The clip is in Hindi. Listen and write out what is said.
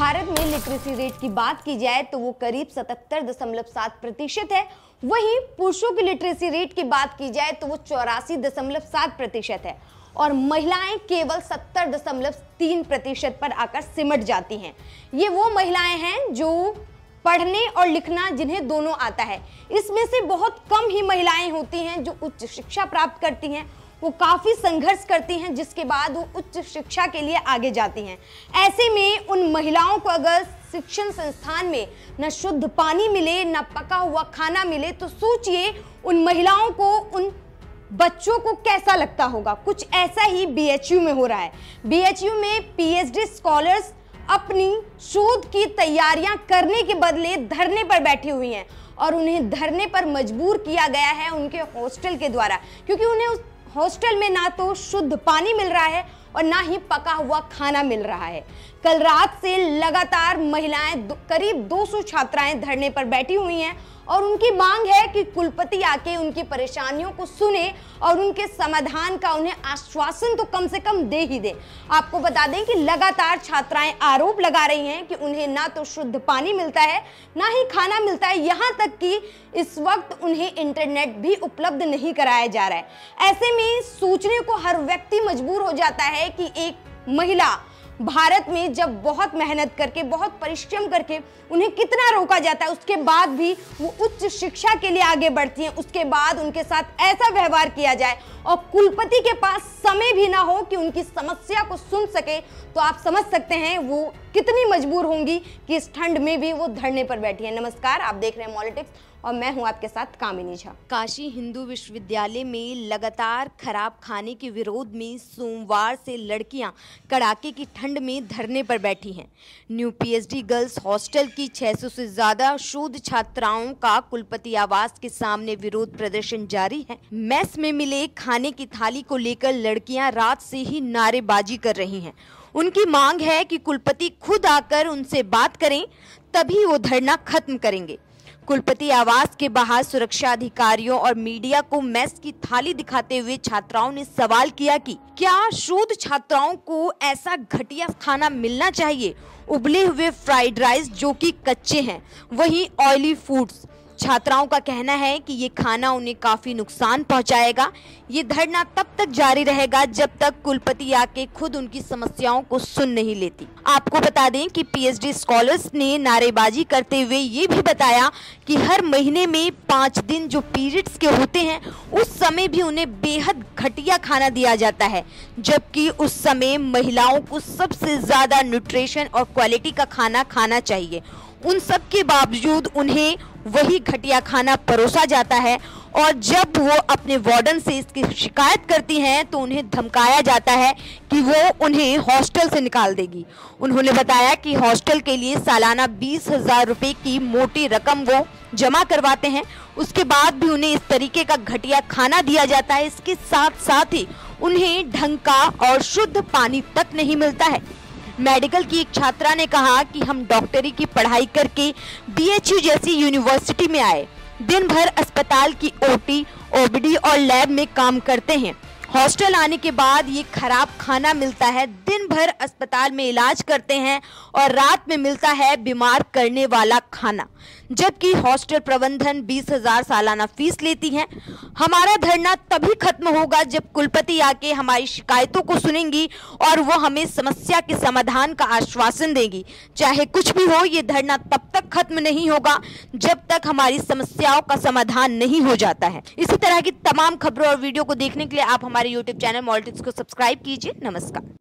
भारत में लिटरेसी रेट की बात की जाए तो वो करीब सतहत्तर दशमलव सात प्रतिशत है। वहीं पुरुषों की लिटरेसी रेट की बात की जाए तो वो चौरासी दशमलव सात प्रतिशत है और महिलाएँ केवल सत्तर दशमलव तीन प्रतिशत पर आकर सिमट जाती हैं। ये वो महिलाएँ हैं जो पढ़ने और लिखना जिन्हें दोनों आता है। इसमें से बहुत कम ही महिलाएँ होती हैं जो उच्च शिक्षा प्राप्त करती हैं वो काफ़ी संघर्ष करती हैं, जिसके बाद वो उच्च शिक्षा के लिए आगे जाती हैं। ऐसे में उन महिलाओं को अगर शिक्षण संस्थान में न शुद्ध पानी मिले, न पका हुआ खाना मिले तो सोचिए उन महिलाओं को, उन बच्चों को कैसा लगता होगा? कुछ ऐसा ही बीएचयू में हो रहा है। बीएचयू में पीएचडी स्कॉलर्स अपनी शोध की तैयारियाँ करने के बदले धरने पर बैठी हुई हैं और उन्हें धरने पर मजबूर किया गया है उनके हॉस्टल के द्वारा, क्योंकि उन्हें उस हॉस्टल में ना तो शुद्ध पानी मिल रहा है और ना ही पका हुआ खाना मिल रहा है। कल रात से लगातार महिलाएँ करीब 200 छात्राएँ धरने पर बैठी हुई हैं और उनकी मांग है कि कुलपति आके उनकी परेशानियों को सुने और उनके समाधान का उन्हें आश्वासन तो कम से कम दे ही दे। आपको बता दें कि लगातार छात्राएँ आरोप लगा रही हैं कि उन्हें ना तो शुद्ध पानी मिलता है, ना ही खाना मिलता है, यहाँ तक कि इस वक्त उन्हें इंटरनेट भी उपलब्ध नहीं कराया जा रहा है। ऐसे में सोचने को हर व्यक्ति मजबूर हो जाता है कि एक महिला भारत में जब बहुत मेहनत करके, बहुत परिश्रम करके उन्हें कितना रोका जाता है, उसके बाद भी वो उच्च शिक्षा के लिए आगे बढ़ती हैं, उसके बाद उनके साथ ऐसा व्यवहार किया जाए और कुलपति के पास समय भी ना हो कि उनकी समस्या को सुन सके तो आप समझ सकते हैं वो कितनी मजबूर होंगी कि इस ठंड में भी वो धरने पर बैठी है। नमस्कार, आप देख रहे हैं मॉलिटिक्स। और मैं हूँ आपके साथ कामिनी झा। काशी हिंदू विश्वविद्यालय में लगातार खराब खाने के विरोध में सोमवार से लड़कियाँ कड़ाके की ठंड में धरने पर बैठी हैं। न्यू पीएचडी गर्ल्स हॉस्टल की 600 से ज़्यादा शोध छात्राओं का कुलपति आवास के सामने विरोध प्रदर्शन जारी है। मैस में मिले खाने की थाली को लेकर लड़कियाँ रात से ही नारेबाजी कर रही हैं। उनकी मांग है कि कुलपति खुद आकर उनसे बात करें, तभी वो धरना खत्म करेंगे। कुलपति आवास के बाहर सुरक्षा अधिकारियों और मीडिया को मेस की थाली दिखाते हुए छात्राओं ने सवाल किया कि क्या शोध छात्राओं को ऐसा घटिया खाना मिलना चाहिए? उबले हुए फ्राइड राइस जो कि कच्चे हैं, वहीं ऑयली फूड्स छात्राओं का कहना है कि ये खाना उन्हें काफ़ी नुकसान पहुंचाएगा। ये धरना तब तक जारी रहेगा जब तक कुलपति आके खुद उनकी समस्याओं को सुन नहीं लेती। आपको बता दें कि पीएचडी स्कॉलर्स ने नारेबाजी करते हुए ये भी बताया कि हर महीने में पाँच दिन जो पीरियड्स के होते हैं, उस समय भी उन्हें बेहद घटिया खाना दिया जाता है, जबकि उस समय महिलाओं को सबसे ज़्यादा न्यूट्रिशन और क्वालिटी का खाना खाना चाहिए। उन सब के बावजूद उन्हें वही घटिया खाना परोसा जाता है और जब वो अपने वार्डन से इसकी शिकायत करती हैं तो उन्हें धमकाया जाता है कि वो उन्हें हॉस्टल से निकाल देगी। उन्होंने बताया कि हॉस्टल के लिए सालाना बीस हज़ार रुपये की मोटी रकम वो जमा करवाते हैं। उसके बाद भी उन्हें इस तरीके का घटिया खाना दिया जाता है। इसके साथ साथ ही उन्हें ढंग का और शुद्ध पानी तक नहीं मिलता है। मेडिकल की एक छात्रा ने कहा कि हम डॉक्टरी की पढ़ाई करके बीएचयू जैसी यूनिवर्सिटी में आए। दिन भर अस्पताल की ओटी ओबीडी और लैब में काम करते हैं। हॉस्टल आने के बाद ये खराब खाना मिलता है दिन भर अस्पताल में इलाज करते हैं और रात में मिलता है बीमार करने वाला खाना। जबकि हॉस्टल प्रबंधन बीस हज़ार सालाना फ़ीस लेती है। हमारा धरना तभी खत्म होगा जब कुलपति आके हमारी शिकायतों को सुनेंगी और वो हमें समस्या के समाधान का आश्वासन देगी। चाहे कुछ भी हो, ये धरना तब तक खत्म नहीं होगा जब तक हमारी समस्याओं का समाधान नहीं हो जाता है। इसी तरह की तमाम खबरों और वीडियो को देखने के लिए आप हमारे यूट्यूब चैनल मॉलिटिक्स को सब्सक्राइब कीजिए। नमस्कार।